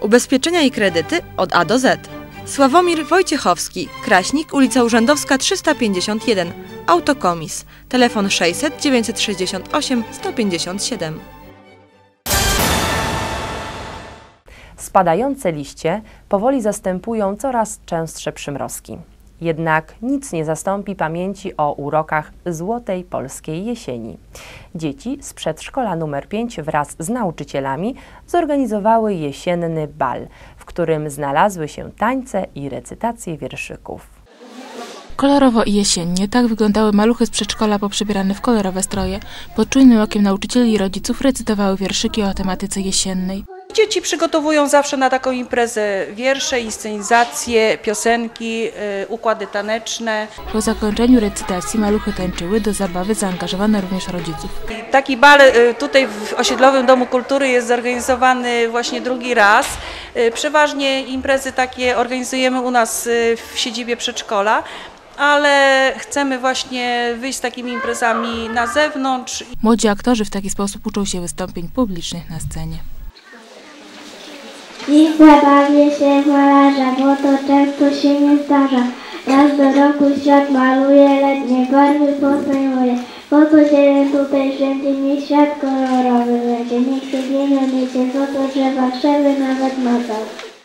Ubezpieczenia i kredyty od A do Z. Sławomir Wojciechowski, Kraśnik, ulica Urzędowska 351, Autokomis, telefon 600 968 157. Spadające liście powoli zastępują coraz częstsze przymrozki. Jednak nic nie zastąpi pamięci o urokach złotej polskiej jesieni. Dzieci z przedszkola nr 5 wraz z nauczycielami zorganizowały jesienny bal, w którym znalazły się tańce i recytacje wierszyków. Kolorowo i jesiennie tak wyglądały maluchy z przedszkola poprzebierane w kolorowe stroje. Pod czujnym okiem nauczycieli i rodziców recytowały wierszyki o tematyce jesiennej. Dzieci przygotowują zawsze na taką imprezę wiersze, inscenizacje, piosenki, y, układy taneczne. Po zakończeniu recytacji maluchy tańczyły, do zabawy zaangażowano również rodziców. Taki bal y, tutaj w osiedlowym Domu Kultury jest zorganizowany właśnie drugi raz. Y, Przeważnie imprezy takie organizujemy u nas w siedzibie przedszkola, ale chcemy właśnie wyjść z takimi imprezami na zewnątrz Młodzi aktorzy w taki sposób uczą się wystąpień publicznych na scenie. Dziś zabawię się w malarza, bo to często się nie zdarza. Raz do roku świat maluje, letnie barwy posejmuje. Po co się tutaj wszędzie, niech świat kolorowy będzie. Niech się pieniądze, co to drzewa, krzewy nawet macał.